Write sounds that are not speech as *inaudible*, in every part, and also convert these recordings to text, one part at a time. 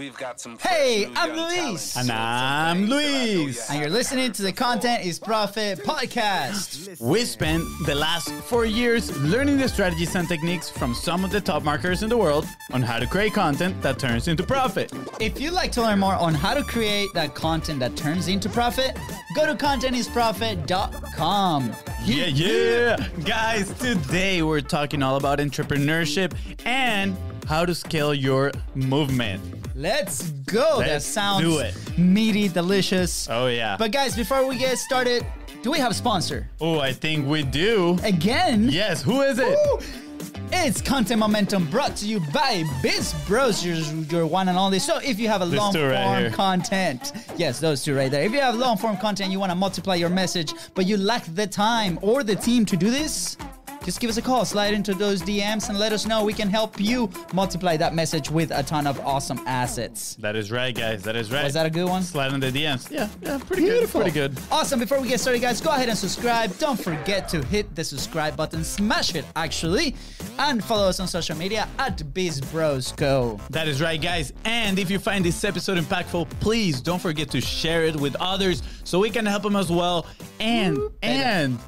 We've got some. Hey, new I'm Luis. And I'm things that I know you Luis. And you're listening to the Content is Profit podcast. We spent the last four years learning the strategies and techniques from some of the top marketers in the world on how to create content that turns into profit. If you'd like to learn more on how to create that content that turns into profit, go to contentisprofit.com. Yeah, yeah. Guys, today we're talking all about entrepreneurship and how to scale your movement. Let's go. that Let's sounds do it. meaty, delicious. Oh, yeah. But guys, before we get started, do we have a sponsor? oh, I think we do. Again? Yes, who is it? Woo! It's Content Momentum brought to you by Biz Bros, your, your one and only. So if you have a long form right content, yes, those two right there. If you have long form content, you want to multiply your message, but you lack the time or the team to do this, just give us a call, slide into those DMs, and let us know. We can help you multiply that message with a ton of awesome assets. That is right, guys. That is right. Was that a good one? Slide into the DMs. Yeah, yeah, pretty Beautiful. good. Pretty good. Awesome. Before we get started, guys, go ahead and subscribe. Don't forget to hit the subscribe button. Smash it, actually. And follow us on social media at BizBrosCo. That is right, guys. And if you find this episode impactful, please don't forget to share it with others so we can help them as well. And and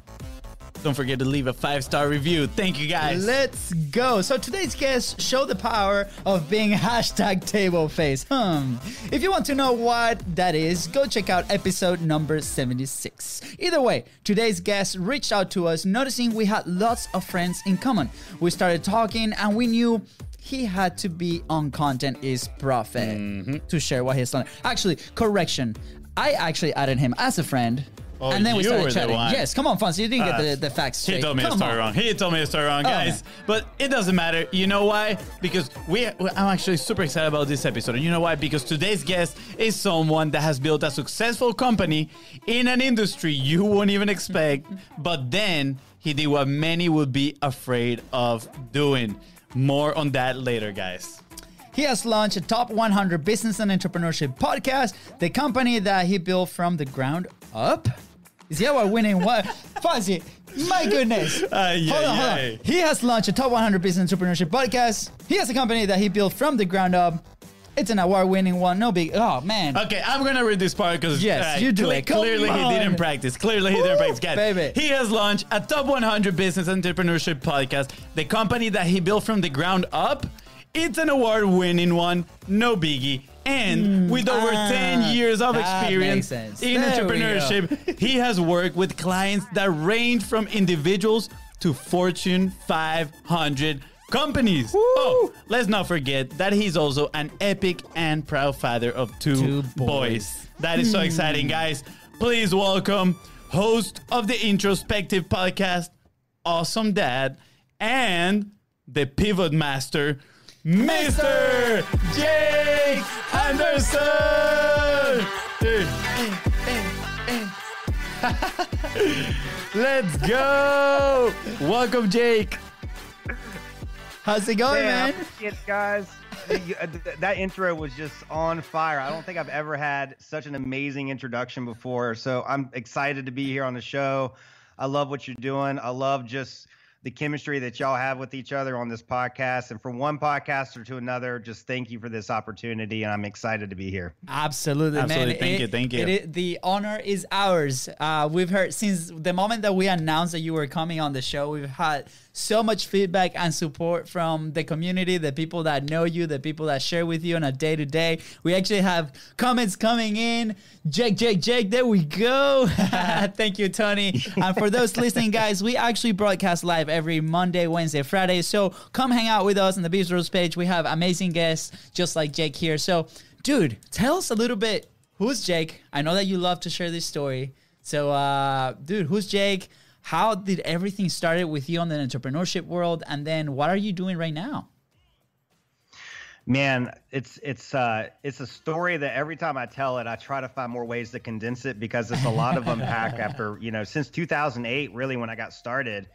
don't forget to leave a five star review. Thank you, guys. Let's go. So today's guests show the power of being *laughs* hashtag table face. Hmm. If you want to know what that is, go check out episode number 76. Either way, today's guest reached out to us noticing we had lots of friends in common. We started talking and we knew he had to be on content is profit Mm-hmm. to share what he's done. Actually, correction. I actually added him as a friend. Oh, and then we started were the chatting. Yes, come on, Fonzi. You didn't Uh, get the, the facts straight. He told me Come a story on. wrong. He told me a story wrong, Oh, guys. man. But it doesn't matter. You know why? Because we, I'm actually super excited about this episode. And you know why? Because today's guest is someone that has built a successful company in an industry you won't even expect. But then he did what many would be afraid of doing. More on that later, guys. He has launched a top 100 business and entrepreneurship podcast, the company that he built from the ground up. Is he our winning what? Fuzzy, my goodness. Uh, yeah, hold on, hold on. He has launched a top 100 business entrepreneurship podcast. He has a company that he built from the ground up. It's an award-winning one. No big. Oh man. Okay, I'm gonna read this part because Yes, you do it. Come Clearly, on. he didn't practice. Clearly, he didn't Woo, practice. Guys, baby. He has launched a top 100 business entrepreneurship podcast. The company that he built from the ground up. It's an award-winning one. No biggie. And with over ah, 10 years of experience in There entrepreneurship, he has worked with clients that range from individuals to Fortune 500 companies. Oh, let's not forget that he's also an epic and proud father of two, Two boys. boys. That is so exciting, guys. Please welcome host of the Introspective podcast, Awesome Dad, and the Pivot Master, Mr. Jake Anderson. *laughs* Let's go. Welcome, Jake. How's it going, Damn, man? It, guys. You- uh, th- that intro was just on fire. I don't think I've ever had such an amazing introduction before. So I'm excited to be here on the show. I love what you're doing. I love just the chemistry that y'all have with each other on this podcast. And from one podcaster to another, just thank you for this opportunity. And I'm excited to be here. Absolutely, Absolutely. man. Thank It- you, thank you. it is- the honor is ours. Uh, we've heard since the moment that we announced that you were coming on the show, we've had so much feedback and support from the community, the people that know you, the people that share with you on a day to day. We actually have comments coming in. Jake, Jake, Jake, there we go. *laughs* Thank you, Tony. and for those *laughs* listening, guys, we actually broadcast live every Monday, Wednesday, Friday. So come hang out with us on the Biz Bros page. We have amazing guests just like Jake here. So, dude, tell us a little bit who's Jake? I know that you love to share this story. So, uh, dude, who's Jake? How did everything started with you on the entrepreneurship world? And then what are you doing right now? Man, it's it's uh it's a story that every time I tell it, I try to find more ways to condense it because it's a lot of unpack *laughs* after, you know, since 2008 really when I got started.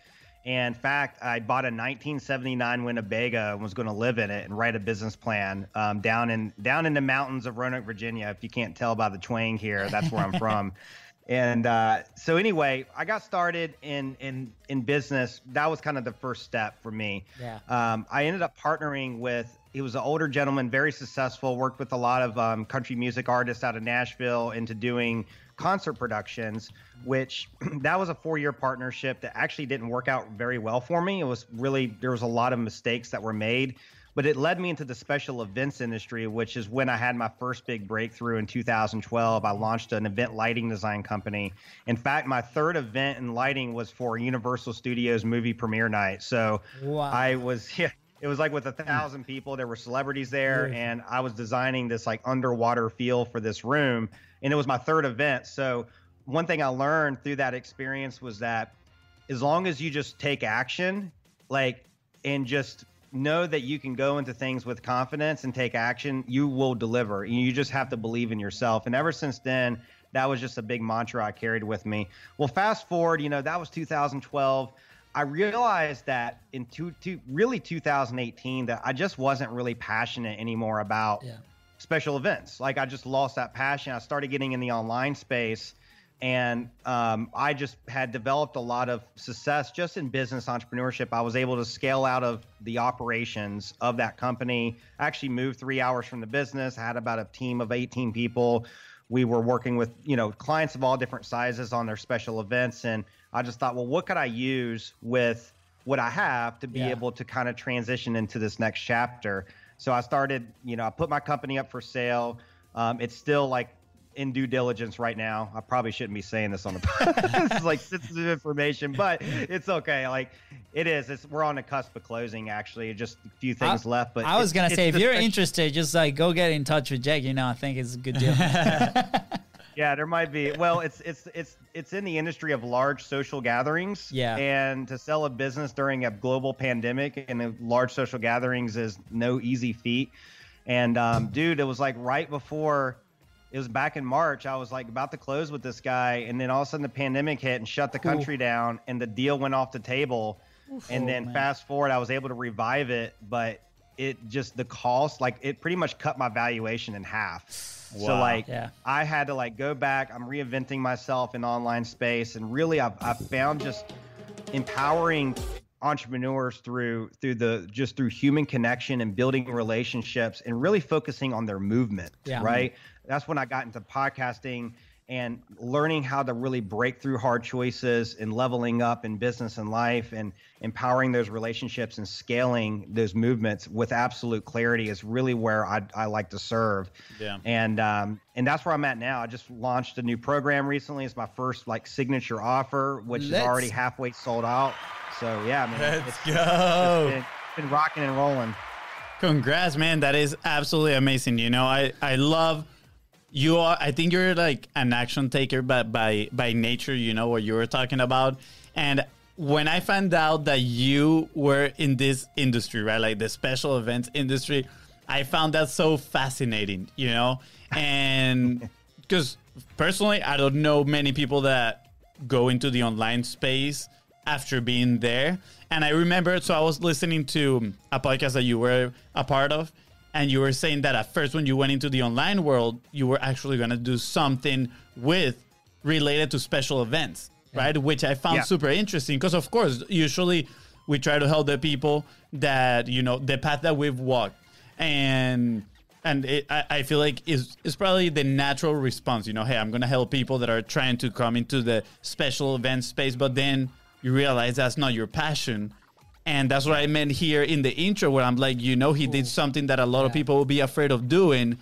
And in fact, I bought a 1979 Winnebago and was going to live in it and write a business plan um, down in down in the mountains of Roanoke, Virginia. If you can't tell by the twang here, that's where I'm from. *laughs* And uh, so anyway, I got started in in in business. That was kind of the first step for me. Yeah. Um, I ended up partnering with. He was an older gentleman, very successful. Worked with a lot of um, country music artists out of Nashville into doing concert productions. Which *clears throat* that was a four-year partnership that actually didn't work out very well for me. It was really there was a lot of mistakes that were made but it led me into the special events industry, which is when I had my first big breakthrough in 2012. I launched an event lighting design company. In fact, my third event in lighting was for Universal Studios movie premiere night. So Wow. I was, *laughs* yeah, it was like with a thousand people. There were celebrities there, and I was designing this like underwater feel for this room. And it was my third event. So one thing I learned through that experience was that as long as you just take action, like, and just know that you can go into things with confidence and take action, you will deliver. You just have to believe in yourself. And ever since then, that was just a big mantra I carried with me. Well, fast forward, you know, that was 2012. I realized that in two, two, really 2018 that I just wasn't really passionate anymore about Yeah. special events. Like I just lost that passion. I started getting in the online space and um, I just had developed a lot of success just in business entrepreneurship. I was able to scale out of the operations of that company. I actually moved three hours from the business. I had about a team of 18 people. We were working with you know clients of all different sizes on their special events, and I just thought, well, what could I use with what I have to be Yeah. able to kind of transition into this next chapter? So I started, you know, I put my company up for sale. Um, it's still like in due diligence right now. I probably shouldn't be saying this on the *laughs* this is like sensitive information, but it's okay. Like it is. It's we're on the cusp of closing actually. Just a few things I, left. But I was gonna say, if you're interested, just like go get in touch with Jake. You know, I think it's a good deal. *laughs* *laughs* Yeah, there might be. Well, it's it's it's it's in the industry of large social gatherings. Yeah. And to sell a business during a global pandemic and large social gatherings is no easy feat. And um, dude, it was like right before it was back in March. I was like about to close with this guy, and then all of a sudden the pandemic hit and shut the country down, and the deal went off the table. and Oh, then man. fast forward, I was able to revive it, but it just the cost, like it pretty much cut my valuation in half. So like Yeah. I had to like go back. I'm reinventing myself in online space, and really, I've, I've found just empowering entrepreneurs through through the just through human connection and building relationships and really focusing on their movement Yeah. right that's when i got into podcasting and learning how to really break through hard choices and leveling up in business and life and empowering those relationships and scaling those movements with absolute clarity is really where i, I like to serve Yeah. and um, and that's where I'm at now. I just launched a new program recently. It's my first like signature offer, which Let's- is already halfway sold out. So yeah, man, Let's it's, go. it's been, been rocking and rolling. Congrats, man. That is absolutely amazing. You know, I, I love you are I think you're like an action taker but by by nature, you know what you were talking about. And when I found out that you were in this industry, right? Like the special events industry, I found that so fascinating, you know? And *laughs* because personally, I don't know many people that go into the online space after being there. And I remember, so I was listening to a podcast that you were a part of, and you were saying that at first, when you went into the online world, you were actually going to do something with related to special events, right? Which I found Yeah. super interesting because, of course, usually we try to help the people that, you know, the path that we've walked. And and it, I, I feel like is is probably the natural response. You know, hey, I'm gonna help people that are trying to come into the special event space, but then you realize that's not your passion. And that's what I meant here in the intro, where I'm like, you know, he did something that a lot of people will be afraid of doing,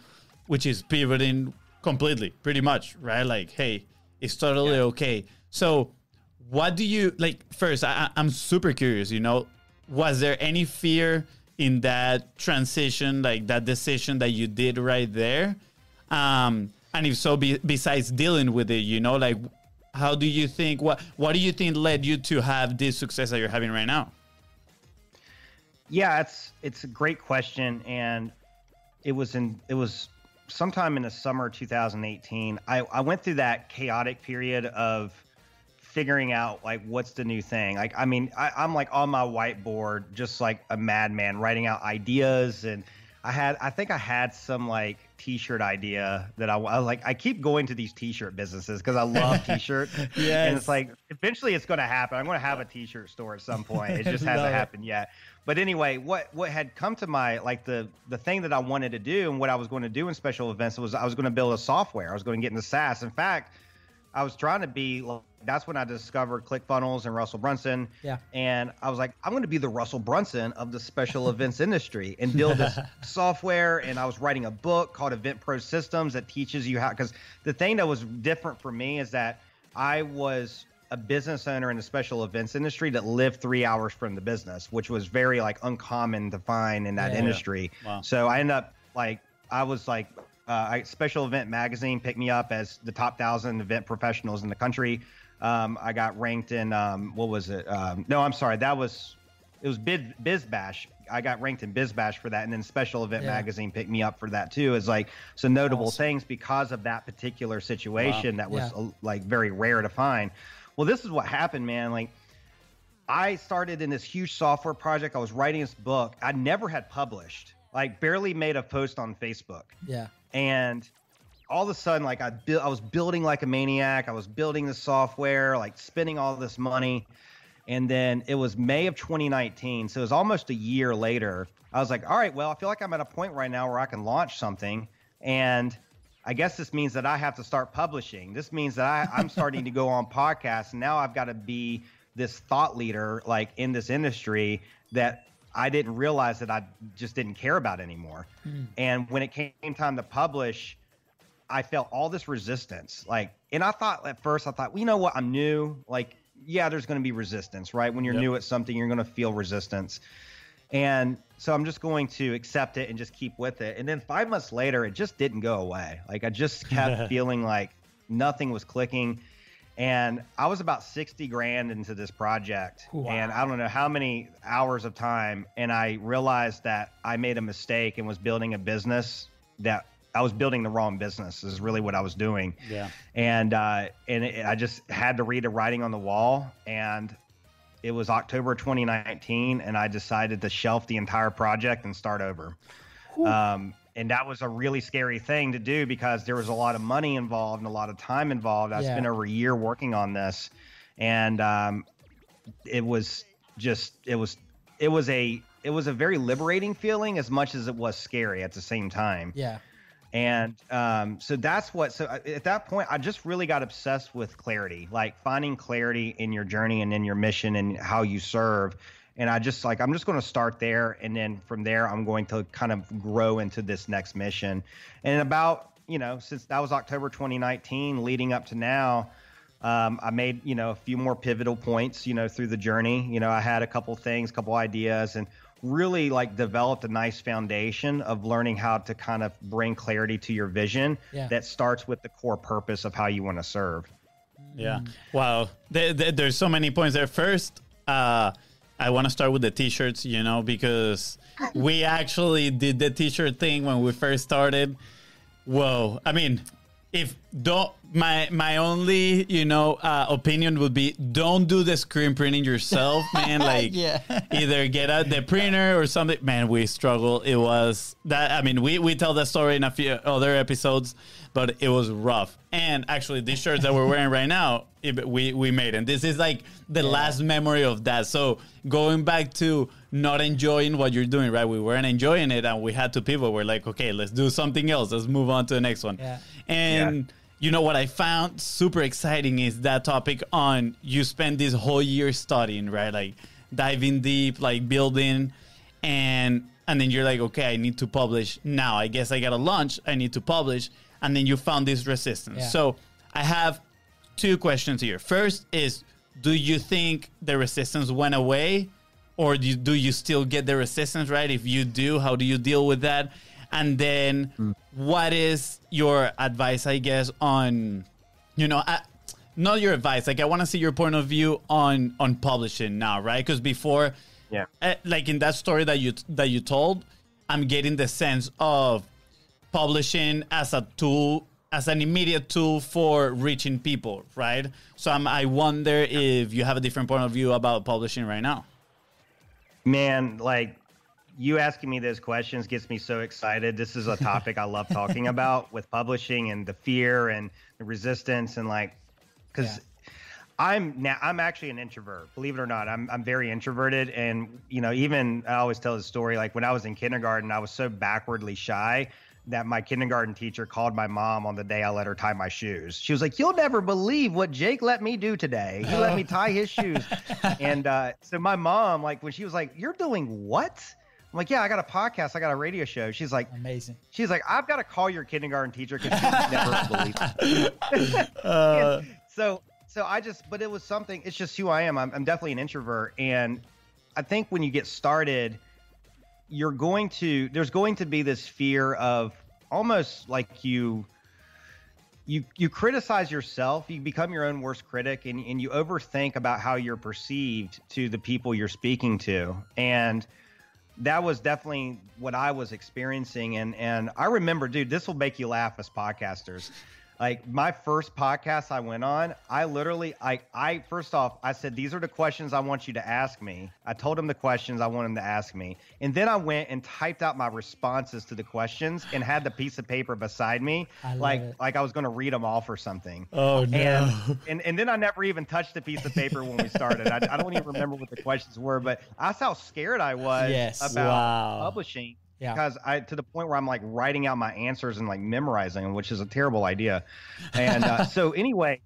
which is pivoting completely, pretty much, right? Like, hey, it's totally okay. So, what do you like? First, I, I- I'm super curious. You know, was there any fear in that transition, like that decision that you did right there? Um, and if so, be, besides dealing with it, you know, like, how do you think? What What do you think led you to have this success that you're having right now? Yeah, it's it's a great question, and it was in it was sometime in the summer of 2018. I I went through that chaotic period of figuring out like what's the new thing. Like I mean, I, I'm like on my whiteboard, just like a madman, writing out ideas, and I had I think I had some like t-shirt idea that I, I was like I keep going to these t-shirt businesses because I love *laughs* t-shirts. Yes. And it's like eventually it's going to happen. I'm going to have a t-shirt store at some point. It *laughs* just hasn't happened yet. But anyway, what what had come to my like the the thing that I wanted to do and what I was going to do in special events was I was going to build a software. I was going to get into SaaS. In fact, I was trying to be like, that's when I discovered ClickFunnels and Russell Brunson. Yeah. And I was like, I'm going to be the Russell Brunson of the special *laughs* events industry and build this *laughs* software. And I was writing a book called Event Pro Systems that teaches you how, because the thing that was different for me is that I was a business owner in the special events industry that lived three hours from the business, which was very like uncommon to find in that Yeah. industry. Wow. So I ended up like, I was like, uh, I, Special Event Magazine picked me up as the top thousand event professionals in the country. Um, I got ranked in um, what was it? Um, no, I'm sorry, that was it was Biz, Biz Bash. I got ranked in Biz Bash for that, and then Special Event Yeah. Magazine picked me up for that too. As like some notable Awesome. things because of that particular situation that was Yeah. like very rare to find. Well, this is what happened, man. Like I started in this huge software project. I was writing this book. I never had published. Like barely made a post on Facebook Yeah. and all of a sudden like i built i was building like a maniac i was building the software like spending all this money and then it was may of 2019 so it was almost a year later i was like all right well i feel like i'm at a point right now where i can launch something and i guess this means that i have to start publishing this means that I, i'm starting to go on podcasts now i've got to be this thought leader like in this industry that I didn't realize that I just didn't care about anymore. Hmm. And when it came time to publish, I felt all this resistance. Like, and I thought at first, I thought, well, you know what? I'm new. Like, yeah, there's going to be resistance, right? When you're Yep. new at something, you're going to feel resistance. And so I'm just going to accept it and just keep with it. And then five months later, it just didn't go away. Like, I just kept *laughs* feeling like nothing was clicking. And I was about 60 grand into this project. Wow. And I don't know how many hours of time. And I realized that I made a mistake and was building a business that I was building the wrong business, is really what I was doing. Yeah. And, uh, and it, I just had to read the writing on the wall. And it was October 2019. And I decided to shelf the entire project and start over. Um, and that was a really scary thing to do because there was a lot of money involved and a lot of time involved. I Yeah. spent over a year working on this, and um, it was just it was it was a it was a very liberating feeling as much as it was scary at the same time. Yeah. And um, so that's what. So at that point, I just really got obsessed with clarity, like finding clarity in your journey and in your mission and how you serve. And I just like I'm just going to start there, and then from there, I'm going to kind of grow into this next mission. And about you know, since that was October 2019, leading up to now, um, I made you know a few more pivotal points, you know, through the journey. You know, I had a couple things, couple ideas, and really like developed a nice foundation of learning how to kind of bring clarity to your vision Yeah. that starts with the core purpose of how you want to serve. Yeah. Wow. There, there- there's so many points there. First, uh, I want to start with the t-shirts, you know, because we actually did the t-shirt thing when we first started. Whoa. I mean, if don't my my only you know uh, opinion would be don't do the screen printing yourself, *laughs* man. Like Yeah. either get out the printer or something. Man, we struggle. It was that. I mean, we we tell that story in a few other episodes, but it was rough. And actually, these shirts that we're wearing right now, it, we we made, and this is like the last memory of that. So going back to not enjoying what you're doing, right? We weren't enjoying it, and we had to pivot. We're like, okay, let's do something else. Let's move on to the next one. Yeah. And you know what I found super exciting is that topic on you spend this whole year studying, right? Like diving deep, like building, and and then you're like, okay, I need to publish now. I guess I got to launch. I need to publish, and then you found this resistance. Yeah. So I have two questions here. First is, do you think the resistance went away, or do you, do you still get the resistance? Right? If you do, how do you deal with that? And then, what is your advice? I guess on, you know, I, not your advice. Like I want to see your point of view on on publishing now, right? Because before, Yeah. uh, like in that story that you that you told, I'm getting the sense of publishing as a tool, as an immediate tool for reaching people, right? So I'm, I wonder if you have a different point of view about publishing right now. Man like you asking me those questions gets me so excited. This is a *laughs* topic I love talking about with publishing and the fear and the resistance and like, because. Yeah. I'm now I'm actually an introvert. Believe it or not, I'm I'm very introverted and you know, even I always tell the story like when I was in kindergarten, I was so backwardly shy that my kindergarten teacher called my mom on the day I let her tie my shoes. She was like, "You'll never believe what Jake let me do today. He let me tie his shoes." *laughs* And uh, so my mom, like, when she was like, "You're doing what?" I'm like, "Yeah, I got a podcast. I got a radio show." She's like, Amazing. "She's like, I've got to call your kindergarten teacher because she never *laughs* believed." Uh, so so I just, but it was something. It's just who I am. I'm, I'm definitely an introvert, and I think when you get started, you're going to there's going to be this fear of almost like you you you criticize yourself you become your own worst critic and, and you overthink about how you're perceived to the people you're speaking to. And that was definitely what i was experiencing. And and i remember dude this will make you laugh as podcasters like my first podcast I went on, I literally I I first off I said these are the questions I want you to ask me. I told him the questions I want him to ask me. And then I went and typed out my responses to the questions and had the piece of paper beside me I like it. like I was going to read them off or something. oh no. And, and and then I never even touched the piece of paper when we started. I, I don't even remember what the questions were, but that's how scared I was Yes. about Wow. publishing Yeah. because I to the point where I'm like writing out my answers and like memorizing them, which is a terrible idea. And uh, *laughs* so anyway,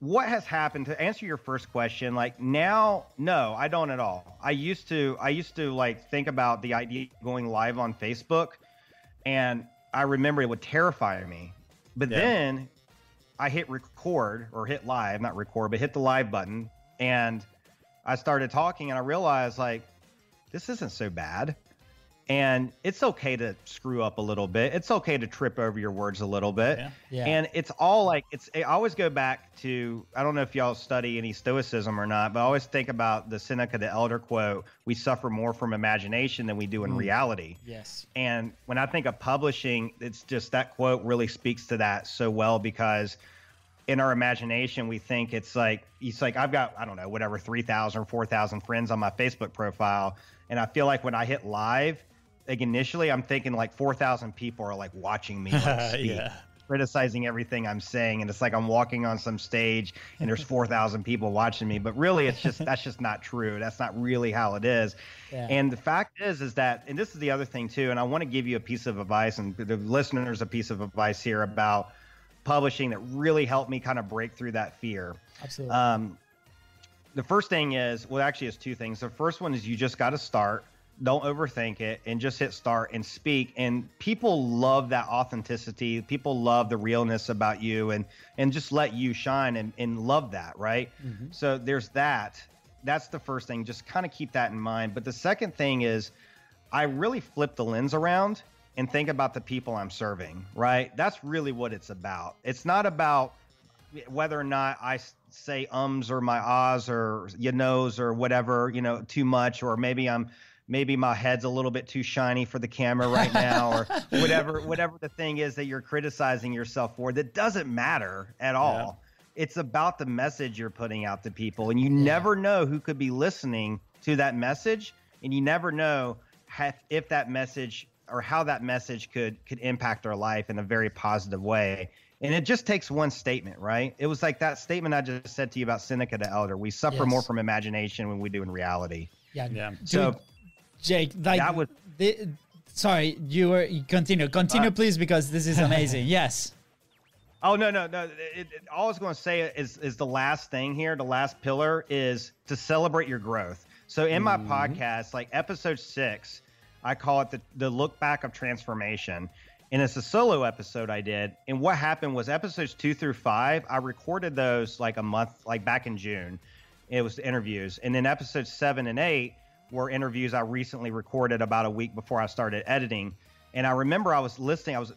what has happened to answer your first question? Like now, no, I don't at all. I used to I used to like think about the idea going live on Facebook, and I remember it would terrify me. But Yeah. then I hit record or hit live, not record, but hit the live button, and I started talking, and I realized like this isn't so bad. And it's okay to screw up a little bit. It's okay to trip over your words a little bit. Yeah. Yeah. And it's all like it's. I always go back to. I don't know if y'all study any Stoicism or not, but I always think about the Seneca the Elder quote: "We suffer more from imagination than we do in Mm. reality." yes. And when I think of publishing, it's just that quote really speaks to that so well because in our imagination, we think it's like, it's like, I've got, I don't know, whatever, 3,000, or 4,000 friends on my Facebook profile. And I feel like when I hit live, like initially, I'm thinking like 4,000 people are like watching me *laughs* like, speak, yeah. criticizing everything I'm saying. And it's like I'm walking on some stage and there's 4,000 people watching me. But really, it's just, that's just not true. That's not really how it is. Yeah. And the fact is, is that, and this is the other thing too, and I want to give you a piece of advice and the listeners a piece of advice here about publishing that really helped me kind of break through that fear. Absolutely. Um, the first thing is, well, actually, it's two things. The first one is you just got to start. Don't overthink it and just hit start and speak. And people love that authenticity. People love the realness about you and and just let you shine and, and love that, right? Mm-hmm. So there's that. That's the first thing. Just kind of keep that in mind. But the second thing is I really flip the lens around and think about the people I'm serving, right? That's really what it's about. It's not about whether or not I say ums or my ahs or you knows or whatever, you know, too much, or maybe I'm maybe my head's a little bit too shiny for the camera right now, or *laughs* whatever, whatever the thing is that you're criticizing yourself for. That doesn't matter at all. It's about the message you're putting out to people, and you never know who could be listening to that message, and you never know ha- if that message or how that message could could impact our life in a very positive way. And it just takes one statement, right? It was like that statement I just said to you about Seneca the Elder. We suffer Yes. more from imagination than we do in reality. yeah. Yeah. So Jake, like that was- the, sorry, you were continue, continue, Uh, please, because this is amazing. *laughs* yes. Oh no no no! It, it, all I was going to say is is the last thing here. The last pillar is to celebrate your growth. So in my podcast, like episode six, I call it the the look back of transformation, and it's a solo episode I did. And what happened was episodes two through five, I recorded those like a month, like back in June. It was the interviews, and then episodes seven and eight were interviews I recently recorded about a week before I started editing. And I remember I was listening. I was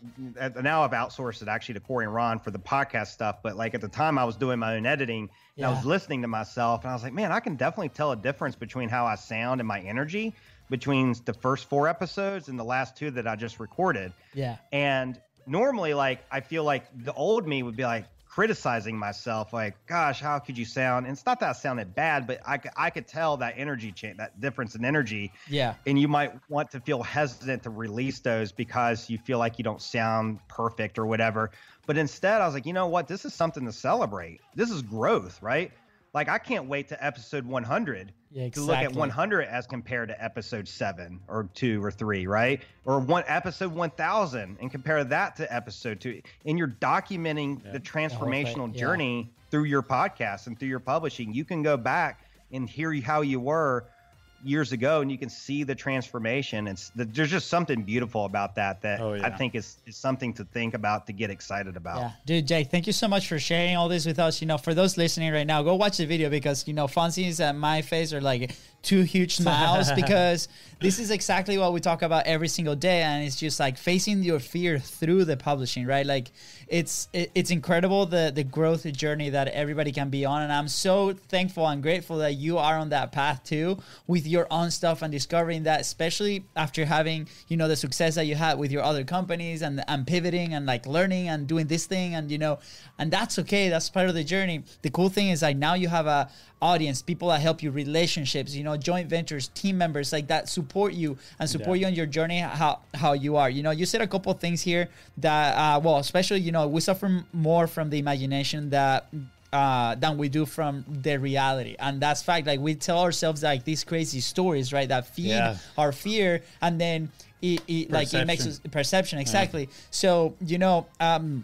now I've outsourced it actually to Corey and Ron for the podcast stuff. But like at the time, I was doing my own editing and I was listening to myself, and I was like, man, I can definitely tell a difference between how I sound and my energy between the first four episodes and the last two that I just recorded. Yeah. And normally, like, I feel like the old me would be like, criticizing myself like gosh how could you sound? And it's not that i sounded bad but i, I could tell that energy change that difference in energy. Yeah. and you might want to feel hesitant to release those because you feel like you don't sound perfect or whatever. But instead i was like you know what? This is something to celebrate. This is growth right like i can't wait to episode 100 Yeah, to look at 100 as compared to episode 7 or 2 or 3 right? Or one episode 1000 and compare that to episode 2 and you're documenting the transformational yeah. journey through your podcast and through your publishing. You can go back and hear how you were years ago and you can see the transformation. It's the, there's just something beautiful about that that Oh, i think is, is something to think about to get excited about. Yeah, dude, Jake, thank you so much for sharing all this with us. You know, for those listening right now, go watch the video because you know Fonzi's and my face are like two huge smiles *laughs* because this is exactly what we talk about every single day, and it's just like facing your fear through the publishing, right? Like, it's it, it's incredible the the growth journey that everybody can be on, and I'm so thankful and grateful that you are on that path too with your own stuff and discovering that, especially after having you know the success that you had with your other companies and and pivoting and like learning and doing this thing and you know and that's okay that's part of the journey the cool thing is like now you have a audience people that help you relationships you know joint ventures team members like that support you and support you on your journey how how you are you know you said a couple things here that uh well especially you know we suffer more from the imagination that uh, than we do from the reality, and that's fact. Like we tell ourselves like these crazy stories, right? That feed Yeah. our fear, and then it, it like it makes us Perception. perception exactly. So you know, um,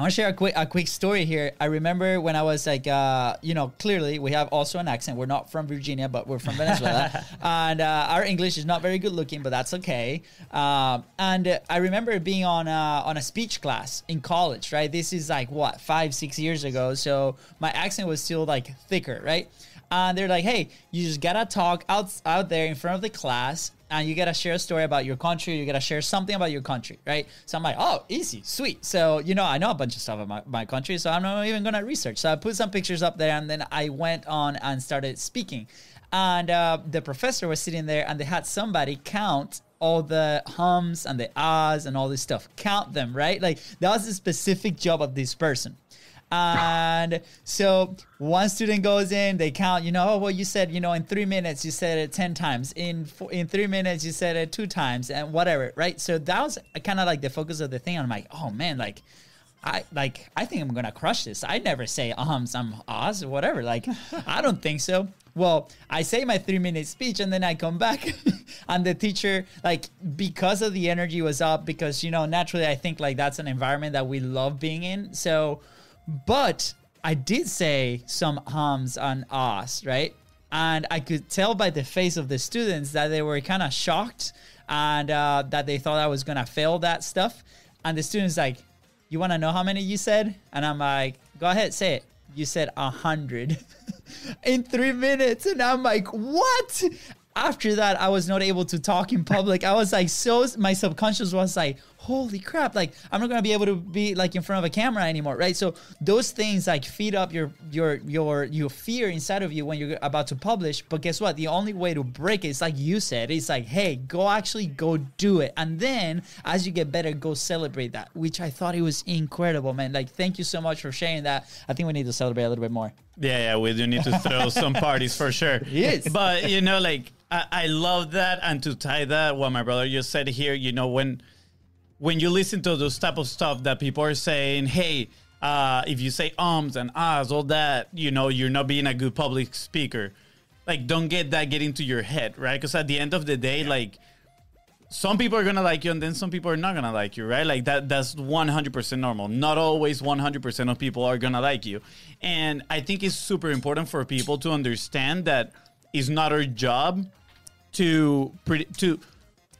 I want to share a quick a quick story here. I remember when I was like, uh, you know, clearly we have also an accent. We're not from Virginia, but we're from Venezuela, *laughs* and uh, our English is not very good looking, but that's okay. Um, and uh, I remember being on a, on a speech class in college. Right, this is like what five six years ago. So my accent was still like thicker, right? And they're like, hey, you just gotta talk out out there in front of the class and you gotta share a story about your country. You gotta share something about your country, right? So I'm like, oh, easy, sweet. So you know, I know a bunch of stuff about my, my country, so I'm not even gonna research. So I put some pictures up there, and then I went on and started speaking. And uh, the professor was sitting there, and they had somebody count all the hums and the ahs and all this stuff. Count them, right? Like that was a specific job of this person. And so one student goes in, they count, you know, oh, well, you said, you know, in three minutes, you said it 10 times. In four, in three minutes, you said it two times and whatever, right? So that was kind of like the focus of the thing. I'm like, oh man, like, I like I think I'm gonna crush this. I never say ums, um, ahs, or whatever. Like, I don't think so. Well, I say my three minute speech and then I come back *laughs* and the teacher, like, because of the energy was up, because you know, naturally I think like that's an environment that we love being in. So but I did say some hums and ahs, right? And I could tell by the face of the students that they were kind of shocked and uh, that they thought I was gonna fail that stuff. And the students like, "You want to know how many you said?" And I'm like, "Go ahead, say it." You said a hundred *laughs* in three minutes, and I'm like, "What?" After that, I was not able to talk in public. I was like, so my subconscious was like, holy crap like i'm not gonna be able to be like in front of a camera anymore right? So those things like feed up your your your your fear inside of you when you're about to publish. But guess what? The only way to break it is like you said it's like hey go actually go do it. And then as you get better go celebrate that which i thought it was incredible man. Like thank you so much for sharing that. I think we need to celebrate a little bit more. Yeah, yeah, we do need to throw *laughs* some parties for sure. Yes. But, you know, like, I, I love that. And to tie that, what my brother just said here, you know, when when you listen to those type of stuff that people are saying, hey, uh, if you say ums and ahs, all that, you know, you're not being a good public speaker. Like, don't get that get into your head, right? Because at the end of the day, like, some people are gonna like you and then some people are not gonna like you right like that that's 100% normal not always 100% of people are gonna like you and i think it's super important for people to understand that it's not our job to to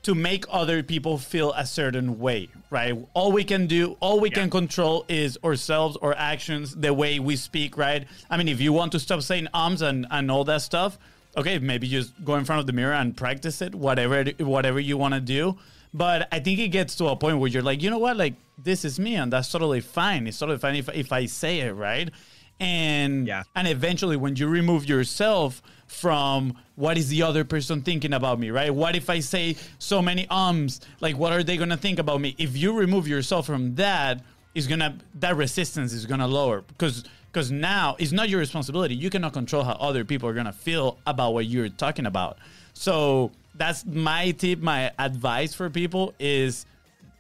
to make other people feel a certain way right? All we can do all we can control is ourselves or actions the way we speak right? I mean if you want to stop saying ums and, and all that stuff okay maybe just go in front of the mirror and practice it whatever whatever you want to do. But i think it gets to a point where you're like you know what? Like this is me and that's totally fine. It's totally fine if, if i say it right? And Yeah. and eventually when you remove yourself from what is the other person thinking about me right what if i say so many ums like what are they to think about me if you remove yourself from that is gonna that resistance is gonna lower because because now it's not your responsibility. You cannot control how other people are gonna feel about what you're talking about. So that's my tip, my advice for people is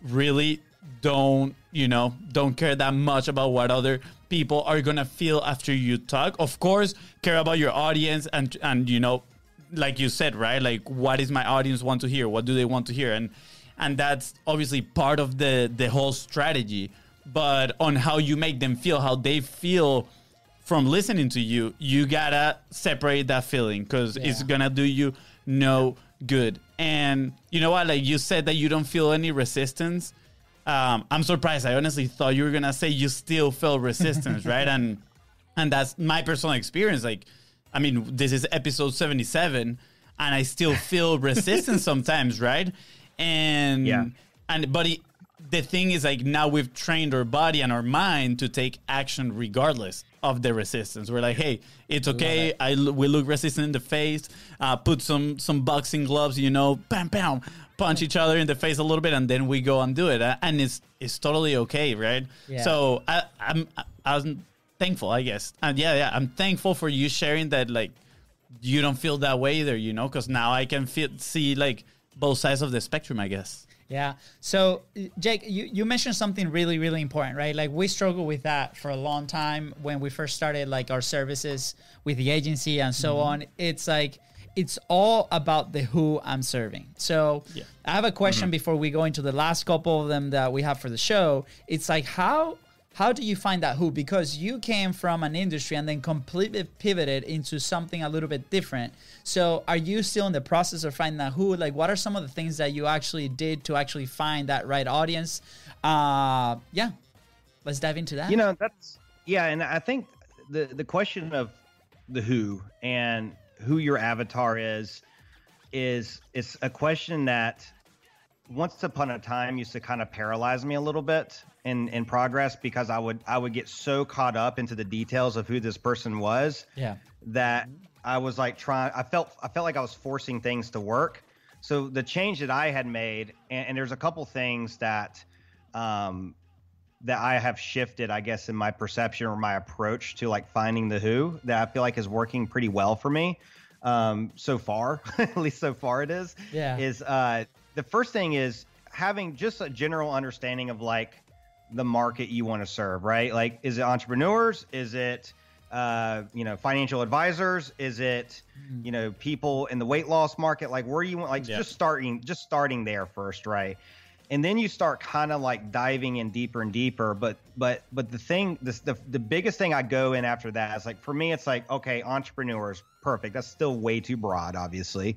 really don't you know don't care that much about what other people are gonna feel after you talk. Of course care about your audience and and you know like you said right? Like what is my audience want to hear? What do they want to hear? And and that's obviously part of the the whole strategy. But on how you make them feel how they feel from listening to you you gotta separate that feeling because yeah. it's gonna do you no good. And you know what? Like you said that you don't feel any resistance um, I'm surprised. I honestly thought you were gonna say you still felt resistance, right? *laughs* And and that's my personal experience. Like, I mean, this is episode 77, and I still *laughs* feel resistance sometimes, right? And yeah, and but it, the thing is, like, now we've trained our body and our mind to take action regardless of the resistance. We're like, hey, it's okay. I we look resistant in the face. Uh, put some some boxing gloves, you know, bam, bam punch each other in the face a little bit, and then we go and do it, and it's it's totally okay, right? Yeah. So I, I'm I was thankful, I guess, and yeah, yeah, I'm thankful for you sharing that. Like, you don't feel that way either, you know, because now I can feel see like both sides of the spectrum, I guess. Yeah. So, Jake, you, you mentioned something really, really important, right? Like, we struggled with that for a long time when we first started, like, our services with the agency and so mm-hmm. on. It's like, it's all about the who I'm serving. So yeah. I have a question mm-hmm. before we go into the last couple of them that we have for the show. It's like how how do you find that who? Because you came from an industry and then completely pivoted into something a little bit different. So are you still in the process of finding that who? Like what are some of the things that you actually did to actually find that right audience? Uh yeah. Let's dive into that. You know, that's yeah, and I think the the question of the who and who your avatar is is it's a question that once upon a time used to kind of paralyze me a little bit in in progress because I would I would get so caught up into the details of who this person was yeah. that I was like trying I felt I felt like I was forcing things to work. So the change that I had made and, and there's a couple things that um that I have shifted, I guess, in my perception or my approach to like finding the who that I feel like is working pretty well for me um, so far. *laughs* At least so far it is. Yeah. Is uh, the first thing is having just a general understanding of like the market you want to serve, right? Like, is it entrepreneurs? Is it uh, you know, financial advisors? Is it, mm-hmm. you know, people in the weight loss market? Like, where do you want? Like, yeah. just starting, just starting there first, right? And then you start kind of like diving in deeper and deeper but but but the thing this the, the biggest thing i go in after that is like for me it's like okay entrepreneurs perfect. That's still way too broad obviously.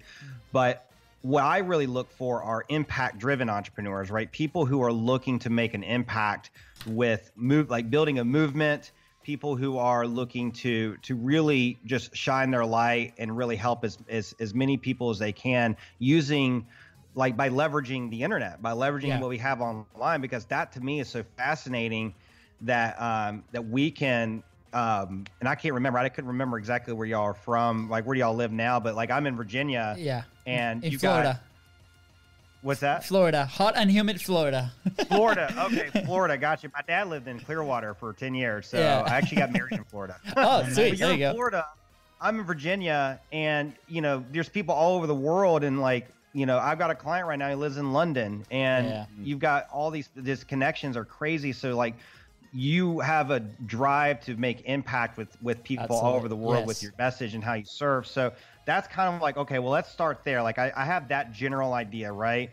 But what i really look for are impact driven entrepreneurs right? People who are looking to make an impact with move like building a movement people who are looking to to really just shine their light and really help as as, as many people as they can using like by leveraging the internet, by leveraging yeah. what we have online, because that to me is so fascinating that um, that we can. Um, and I can't remember. I couldn't remember exactly where y'all are from. Like where do y'all live now? But like I'm in Virginia. Yeah. And in you Florida. Got, what's that? Florida, hot and humid Florida. *laughs* Florida. Okay, Florida. gotcha. My dad lived in Clearwater for ten years, so yeah. I actually got married in Florida. *laughs* oh, sweet. there you go. Florida. I'm in Virginia, and you know, there's people all over the world, and like you know, I've got a client right now. He lives in London, and yeah. Mm-hmm. you've got all these. These connections are crazy. So like, you have a drive to make impact with with people Absolutely. all over the world yes. with your message and how you serve. So that's kind of like okay, well, let's start there. Like I, I have that general idea, right?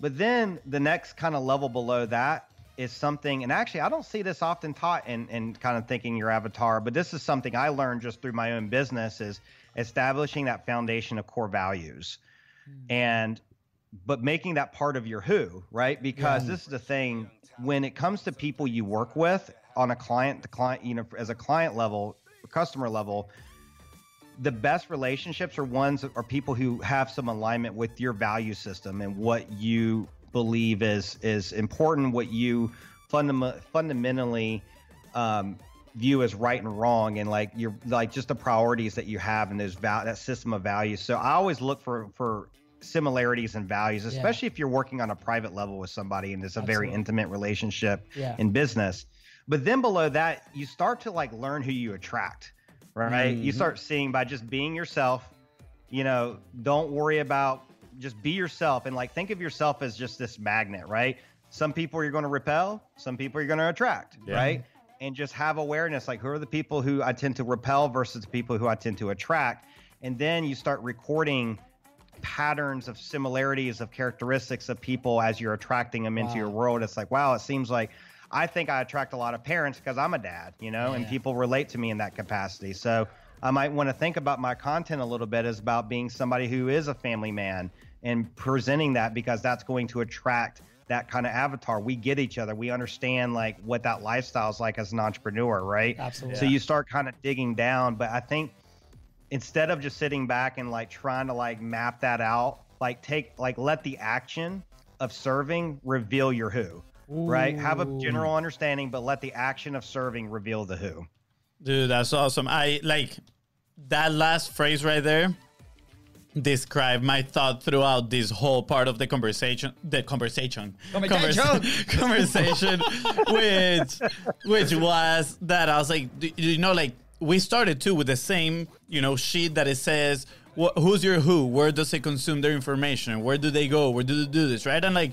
But then the next kind of level below that is something, and actually, I don't see this often taught in, in kind of thinking your avatar, but this is something I learned just through my own business is establishing that foundation of core values. Hmm. and but making that part of your who right because yeah. this is the thing when it comes to people you work with on a client the client you know as a client level customer level the best relationships are ones are people who have some alignment with your value system and what you believe is is important what you fundam- fundamentally um, view as right and wrong and like you're like just the priorities that you have and those val- that system of values so i always look for for similarities and values, especially if you're working on a private level with somebody and it's a Absolutely. very intimate relationship Yeah. in business. But then below that, you start to like learn who you attract, right? You Mhm. start seeing by just being yourself, you know, don't worry about just be yourself and like think of yourself as just this magnet, right? Some people you're going to repel, some people you're going to attract, Yeah. right? And just have awareness like who are the people who I tend to repel versus the people who I tend to attract. And then you start recording patterns of similarities of characteristics of people as you're attracting them into Wow. your world. It's like, wow, it seems like I think I attract a lot of parents because I'm a dad, you know, and people relate to me in that capacity. So I might want to think about my content a little bit as about being somebody who is a family man and presenting that because that's going to attract that kind of avatar. We get each other. We understand like what that lifestyle is like as an entrepreneur, right? Absolutely. So you start kind of digging down, but I think instead of just sitting back and like trying to like map that out, like take like let the action of serving reveal your who. Right? Have a general understanding, but let the action of serving reveal the who. Dude, that's awesome. I like that last phrase right there describe my thought throughout this whole part of the conversation the conversation. Conversation. Conversa- *laughs* conversation which which was that I was like you know like we started too with the same you know sheet that it says wh- who's your who? Where does it consume their information? Where do they go? Where do they do this? Right? And like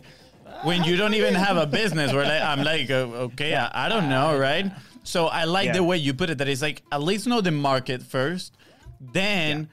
when you don't even have a business where like, I'm like uh, okay I, I don't know right? So I like Yeah. the way you put it that it's like at least know the market first then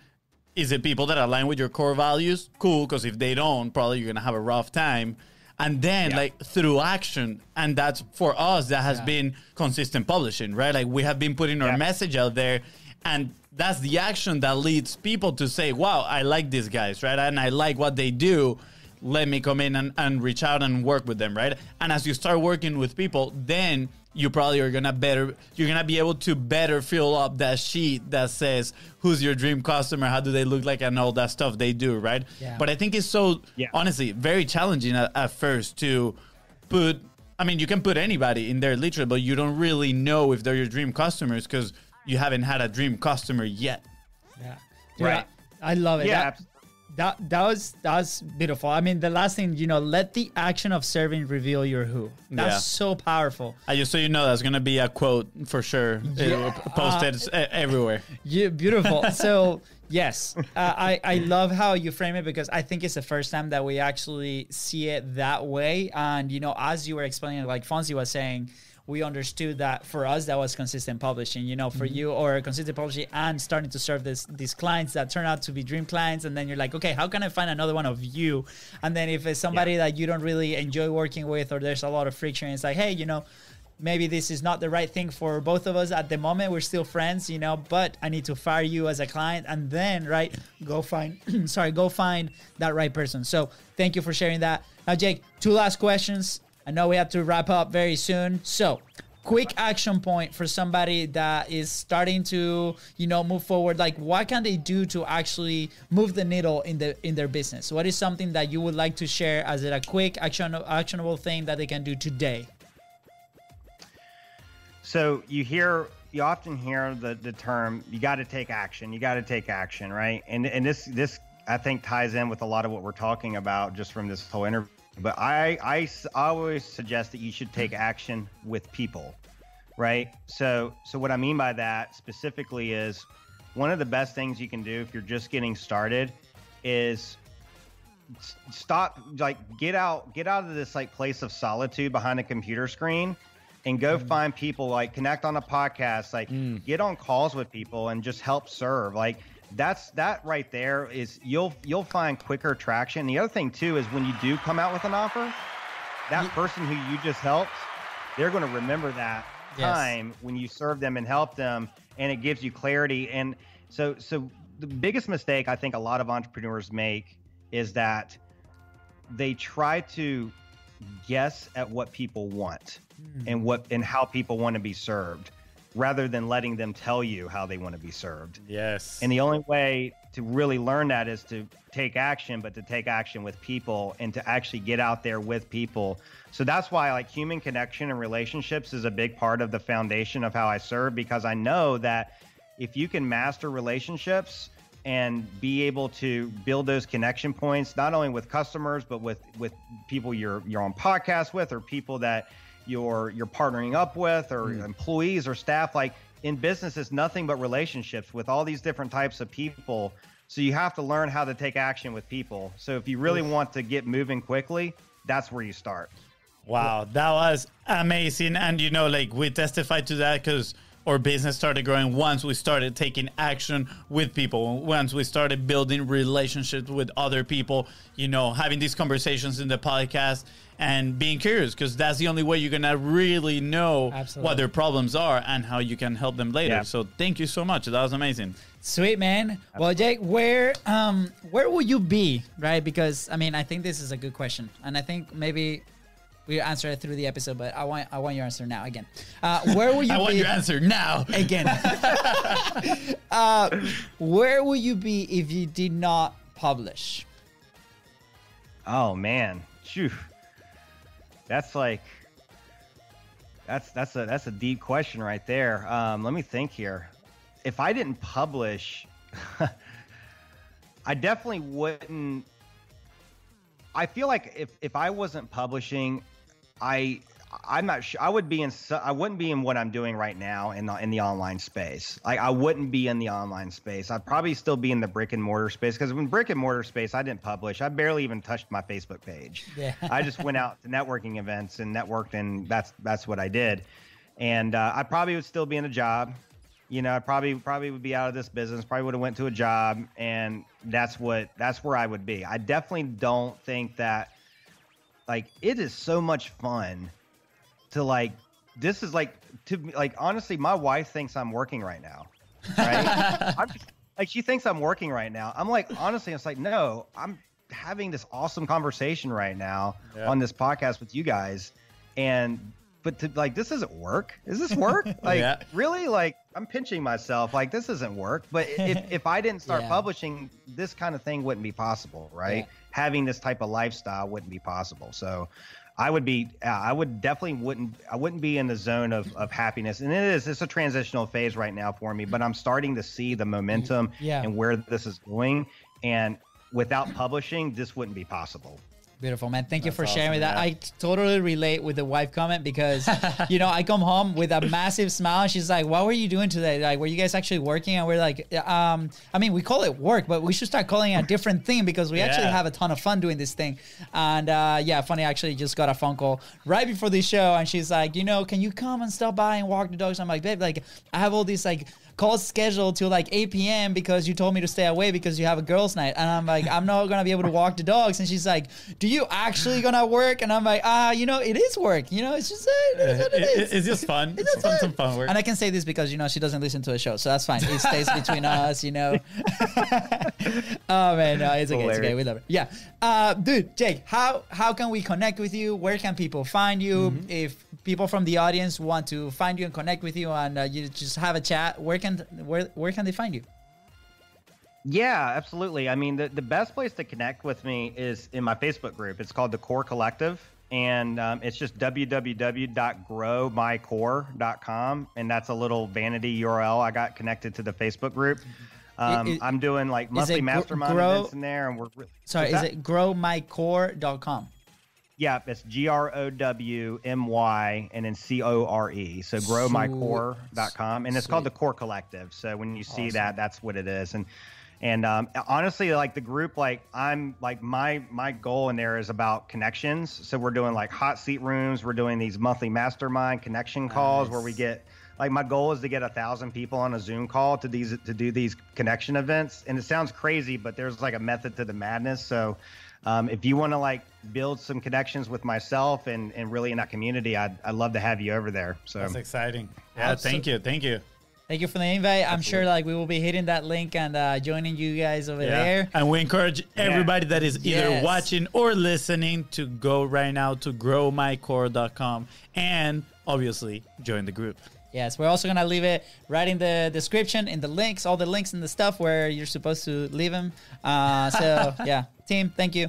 is it people that align with your core values cool because if they don't probably you're gonna have a rough time and then Yeah. like through action and that's for us that has Yeah. been consistent publishing right like we have been putting our Yeah. message out there and that's the action that leads people to say wow i like these guys right and i like what they do let me come in and, and reach out and work with them right and as you start working with people then you probably are gonna better you're gonna be able to better fill up that sheet that says who's your dream customer how do they look like and all that stuff they do right Yeah. but i think it's so Yeah. honestly very challenging at, at first to put i mean you can put anybody in there literally but you don't really know if they're your dream customers because you haven't had a dream customer yet Yeah. Dude, Right. I, I love it. Yeah, That- abs- that that was that was beautiful. I mean, the last thing you know, let the action of serving reveal your who. That's Yeah. so powerful. I just so you know that's gonna be a quote for sure Yeah. uh, posted uh, everywhere Yeah, beautiful. *laughs* so yes, uh, I I love how you frame it because I think it's the first time that we actually see it that way. And you know, as you were explaining, like Fonzi was saying, we understood that for us that was consistent publishing. You know, for mm-hmm. you or consistent publishing and starting to serve this these clients that turn out to be dream clients, and then you're like, okay, how can I find another one of you? And then if it's somebody that you don't really enjoy working with, or there's a lot of friction, it's like, hey, you know maybe this is not the right thing for both of us at the moment. We're still friends you know but i need to fire you as a client and then right go find *clears throat* sorry go find that right person. So thank you for sharing that. Now jake two last questions i know we have to wrap up very soon so quick action point for somebody that is starting to you know move forward like what can they do to actually move the needle in the in their business what is something that you would like to share as a quick action actionable thing that they can do today So you hear, you often hear the the term, you got to take action. You got to take action, right? And and this this I think ties in with a lot of what we're talking about just from this whole interview. But I I always suggest that you should take action with people, right? So so what I mean by that specifically is one of the best things you can do if you're just getting started is stop like get out get out of this like place of solitude behind a computer screen and go mm. find people like connect on a podcast like mm. get on calls with people and just help serve. Like that's that right there is you'll you'll find quicker traction. The other thing too is when you do come out with an offer that person who you just helped they're going to remember that Yes. time when you serve them and help them and it gives you clarity. And so so the biggest mistake i think a lot of entrepreneurs make is that they try to guess at what people want hmm. and what and how people want to be served rather than letting them tell you how they want to be served yes and the only way to really learn that is to take action, but to take action with people and to actually get out there with people. So that's why like human connection and relationships is a big part of the foundation of how I serve because I know that if you can master relationships and be able to build those connection points not only with customers but with with people you're you're on podcast with or people that you're you're partnering up with or Mm. employees or staff like in business it's nothing but relationships with all these different types of people so you have to learn how to take action with people so if you really want to get moving quickly that's where you start Wow, that was amazing. And you know, like we testified to that because our business started growing once we started taking action with people, once we started building relationships with other people, you know, having these conversations in the podcast and being curious because that's the only way you're going to really know Absolutely. what their problems are and how you can help them later. Yeah. So thank you so much. That was amazing. Sweet man. Well, Jake, where um where will you be, right? Because I mean, I think this is a good question, and I think maybe we answer it through the episode, but I want I want your answer now again. Uh, where will *laughs* you I be want your answer now. *laughs* again? *laughs* uh, where will you be if you did not publish? Oh man, Phew. that's like that's that's a that's a deep question right there. Um, let me think here. If I didn't publish, I definitely wouldn't. I feel like if if I wasn't publishing, I I'm not sure I would be in I wouldn't be in what I'm doing right now in the in the online space. Like I wouldn't be in the online space. I'd probably still be in the brick and mortar space because in brick and mortar space I didn't publish. I barely even touched my Facebook page. Yeah. I just went out to networking events and networked and that's that's what I did. And uh, I probably would still be in a job. You know, I probably probably would be out of this business. Probably would have went to a job, and that's what that's where I would be. I definitely don't think that like it is so much fun to like this is like to like honestly my wife thinks i'm working right now right? *laughs* I'm just, like she thinks i'm working right now. I'm like honestly it's like no i'm having this awesome conversation right now Yeah. on this podcast with you guys. And but to like this isn't work. Is this work? *laughs* Like Yeah. really? Like i'm pinching myself. Like this isn't work. But if, if i didn't start *laughs* Yeah. publishing this kind of thing wouldn't be possible right. Having this type of lifestyle wouldn't be possible so I would be, I would definitely wouldn't, I wouldn't be in the zone of, of happiness. And it is, it's a transitional phase right now for me, but I'm starting to see the momentum Yeah. and where this is going. And without publishing, this wouldn't be possible. Beautiful, man. Thank you That's for sharing awesome, that. yeah. I totally relate with the wife comment because, *laughs* you know, I come home with a massive smile. And she's like, "What were you doing today? Like, were you guys actually working?" And we're like, um, I mean, we call it work, but we should start calling it a *laughs* different thing because we actually have a ton of fun doing this thing. And uh, yeah, funny, I actually just got a phone call right before the show, and she's like, "You know, can you come and stop by and walk the dogs?" I'm like, "Babe, like, I have all these like." Calls scheduled to like 8 p.m. because you told me to stay away because you have a girls' night. And I'm like, I'm not gonna be able to walk the dogs. And she's like, Do you actually gonna work? And I'm like, Ah, you know, it is work. You know, it's just uh, it is what it It- is. it's just fun. It's is fun, some fun work. And I can say this because you know she doesn't listen to the show, so that's fine. It stays between *laughs* us, you know. *laughs* oh man, no, it's okay, it's okay. We love it. Yeah, uh, dude, Jake, how how can we connect with you? Where can people find you? Mm-hmm. If people from the audience want to find you and connect with you, and uh, you just have a chat, where can where where can they find you? Yeah, absolutely. I mean, the, the best place to connect with me is in my Facebook group. It's called the Core Collective, and um, it's just www.growmycore.com, and that's a little vanity URL. I got connected to the Facebook group. Um, It- I'm doing like monthly it mastermind grow- events in there, and we're really, Sorry, is that? it growmycore.com? Yeah, it's G R O W M Y and then C O R E. So growmycore.com. And it's called the Core Collective. So when you see Awesome. that, that's what it is. And and um, honestly, like the group, like I'm like my my goal in there is about connections. So we're doing like hot seat rooms. We're doing these monthly mastermind connection calls where we get like my goal is to get a thousand people on a Zoom call to these to do these connection events. And it sounds crazy, but there's like a method to the madness. So um, if you want to like build some connections with myself and, and really in that community, I'd, I'd love to have you over there. So That's exciting. Yeah, Absol- thank you, thank you. Thank you for the invite. I'm sure like we will be hitting that link and uh, joining you guys over there. And we encourage everybody that is either Yes. watching or listening to go right now to growmycore.com and obviously join the group. Yes, we're also gonna leave it right in the description, in the links, all the links and the stuff where you're supposed to leave them. Uh, so *laughs* yeah, team, thank you,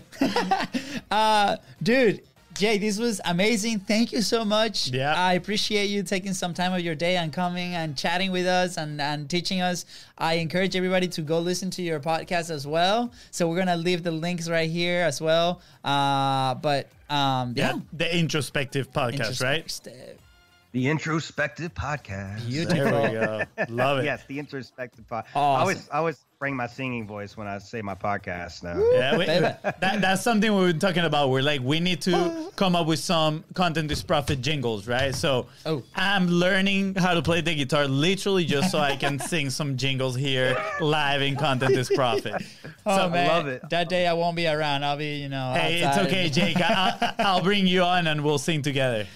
*laughs* uh, dude. Jay, this was amazing. Thank you so much. Yeah. I appreciate you taking some time of your day and coming and chatting with us and, and teaching us. I encourage everybody to go listen to your podcast as well. So we're gonna leave the links right here as well. Uh, but um, yeah, Yeah, the introspective podcast, right? Introspective. The introspective podcast. Beautiful. There we go. Love it. Yes, the introspective podcast. I always, I always bring my singing voice when I say my podcast. Now. Yeah, we, that, that's something we were talking about. We're like, we need to come up with some content is profit jingles, right? So Oh. I'm learning how to play the guitar literally just so I can *laughs* sing some jingles here live in content is profit. Oh So, man, love it. that day I won't be around. I'll be, you know. Hey, it's okay, Jake. I, I- I'll bring you on and we'll sing together.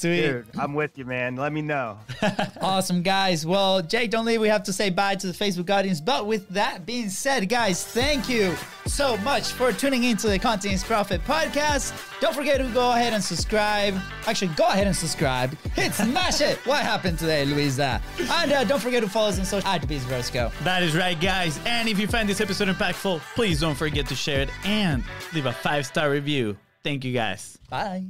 Sweet. Dude, I'm with you, man. Let me know. *laughs* Awesome, guys. Well, Jake, don't leave. We have to say bye to the Facebook audience. But with that being said, guys, thank you so much for tuning into the Content Profit podcast. Don't forget to go ahead and subscribe. Actually, go ahead and subscribe. *laughs* Hit smash it. What happened today, Luisda? And uh, don't forget to follow us on social at Biz Bros Co. That is right, guys. And if you find this episode impactful, please don't forget to share it and leave a five star review. Thank you, guys. Bye.